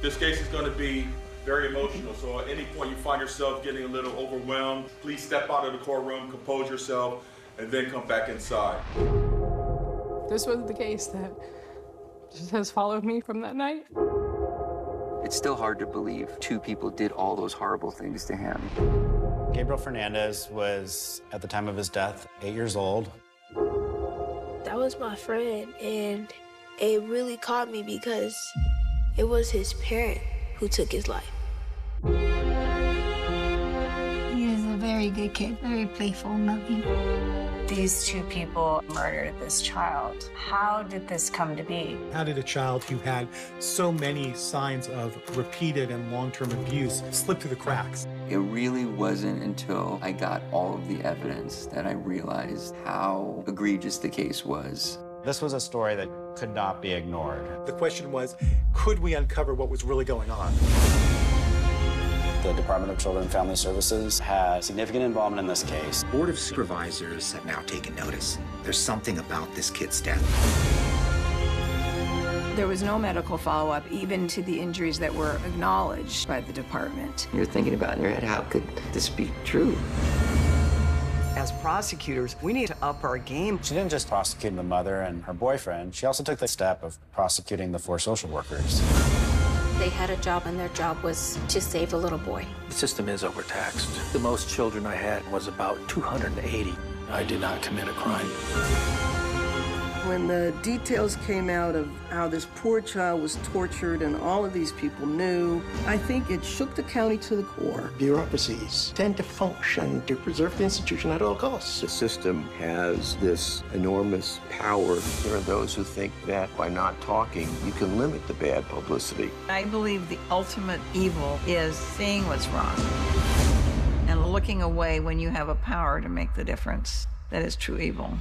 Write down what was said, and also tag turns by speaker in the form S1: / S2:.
S1: This case is going to be very emotional, so at any point you find yourself getting a little overwhelmed, please step out of the courtroom, compose yourself, and then come back inside.
S2: This was the case that just has followed me from that night.
S3: It's still hard to believe two people did all those horrible things to him.
S4: Gabriel Fernandez was, at the time of his death, eight years old.
S5: That was my friend, and it really caught me because it was his parent who took his life.
S6: He was a very good kid, very playful, loving.
S7: These two people murdered this child. How did this come to be?
S8: How did a child who had so many signs of repeated and long-term abuse slip through the cracks?
S3: It really wasn't until I got all of the evidence that I realized how egregious the case was.
S4: This was a story that could not be ignored.
S8: The question was, could we uncover what was really going on?
S4: The Department of Children and Family Services had significant involvement in this case.
S9: Board of Supervisors have now taken notice. There's something about this kid's death.
S10: There was no medical follow-up, even to the injuries that were acknowledged by the department.
S3: You're thinking about in your head, how could this be true?
S11: As prosecutors, we need to up our game.
S4: She didn't just prosecute the mother and her boyfriend, she also took the step of prosecuting the four social workers.
S12: They had a job, and their job was to save the little boy.
S13: The system is overtaxed. The most children I had was about 280. I did not commit a crime.
S14: When the details came out of how this poor child was tortured and all of these people knew, I think it shook the county to the core.
S15: Bureaucracies tend to function to preserve the institution at all costs.
S16: The system has this enormous power. There are those who think that by not talking, you can limit the bad publicity.
S17: I believe the ultimate evil is seeing what's wrong and looking away when you have a power to make the difference. That is true evil.